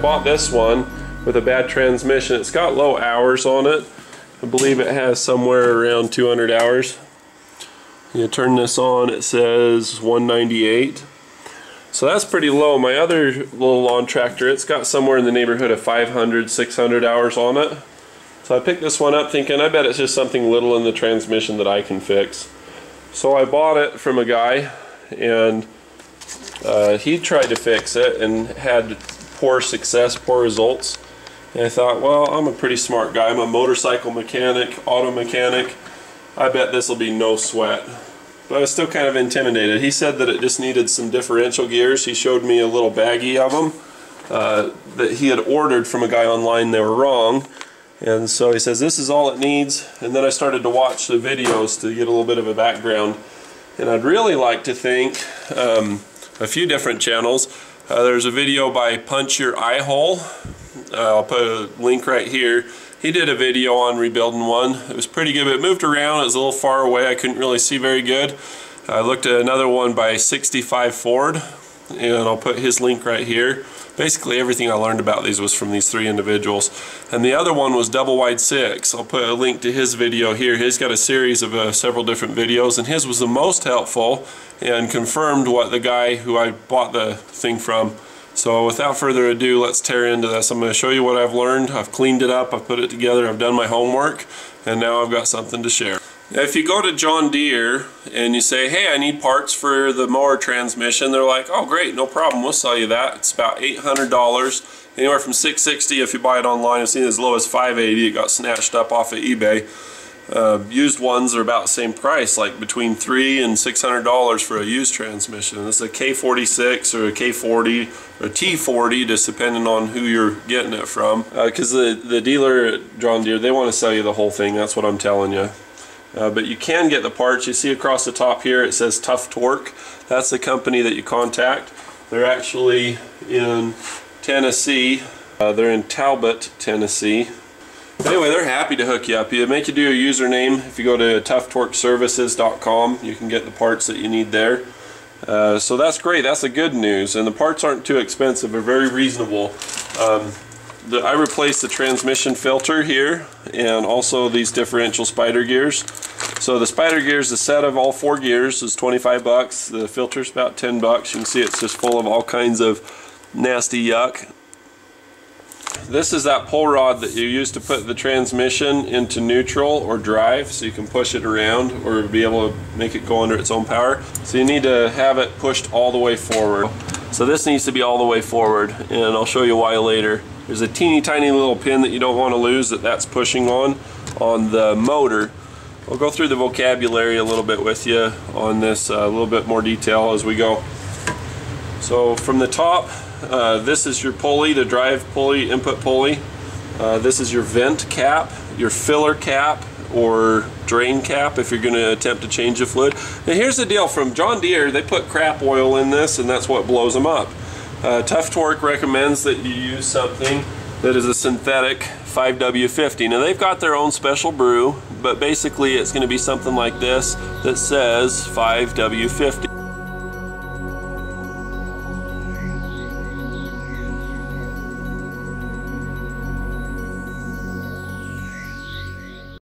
Bought this one with a bad transmission. It's got low hours on it. I believe it has somewhere around 200 hours. You turn this on, it says 198. So that's pretty low. My other little lawn tractor, it's got somewhere in the neighborhood of 500, 600 hours on it. So I picked this one up thinking, I bet it's just something little in the transmission that I can fix. So I bought it from a guy and uh, he tried to fix it and had poor success, poor results. And I thought, well, I'm a pretty smart guy. I'm a motorcycle mechanic, auto mechanic. I bet this will be no sweat. But I was still kind of intimidated. He said that it just needed some differential gears. He showed me a little baggie of them uh, that he had ordered from a guy online. They were wrong. And so he says, this is all it needs. And then I started to watch the videos to get a little bit of a background. And I'd really like to think um, a few different channels. Uh, there's a video by Punch Your Eye Hole. Uh, I'll put a link right here. He did a video on rebuilding one. It was pretty good, but it moved around. It was a little far away. I couldn't really see very good. I looked at another one by 65 Ford, and I'll put his link right here. Basically everything I learned about these was from these three individuals. And the other one was Double Wide 6. I'll put a link to his video here. He's got a series of uh, several different videos, and his was the most helpful and confirmed what the guy who I bought the thing from so without further ado, let's tear into this. I'm going to show you what I've learned. I've cleaned it up, I've put it together, I've done my homework, and now I've got something to share. If you go to John Deere and you say, hey, I need parts for the mower transmission, they're like, oh great, no problem, we'll sell you that. It's about $800, anywhere from 660 if you buy it online. I've seen as low as 580 it got snatched up off of eBay. Uh, used ones are about the same price, like between three and six hundred dollars for a used transmission. It's a K46 or a K40 or a T40, just depending on who you're getting it from. Because uh, the the dealer at John Deere, they want to sell you the whole thing. That's what I'm telling you. Uh, but you can get the parts. You see across the top here, it says Tuff Torq. That's the company that you contact. They're actually in Tennessee. Uh, they're in Talbott, Tennessee. Anyway, they're happy to hook you up. You make you do a username. If you go to toughtorqueservices.com, you can get the parts that you need there. Uh, so that's great. That's the good news. And the parts aren't too expensive. They're very reasonable. Um, the, I replaced the transmission filter here and also these differential spider gears. So the spider gears, the set of all four gears is 25 bucks. The filter's about 10 bucks. You can see it's just full of all kinds of nasty yuck. This is that pull rod that you use to put the transmission into neutral or drive so you can push it around or be able to make it go under its own power. So you need to have it pushed all the way forward. So this needs to be all the way forward and I'll show you why later. There's a teeny tiny little pin that you don't want to lose that that's pushing on on the motor. I'll go through the vocabulary a little bit with you on this, uh, a little bit more detail as we go. So from the top uh, this is your pulley, the drive pulley, input pulley. Uh, this is your vent cap, your filler cap, or drain cap if you're going to attempt to change the fluid. Now here's the deal from John Deere, they put crap oil in this and that's what blows them up. Uh, Tuff Torq recommends that you use something that is a synthetic 5W50. Now they've got their own special brew, but basically it's going to be something like this that says 5W50.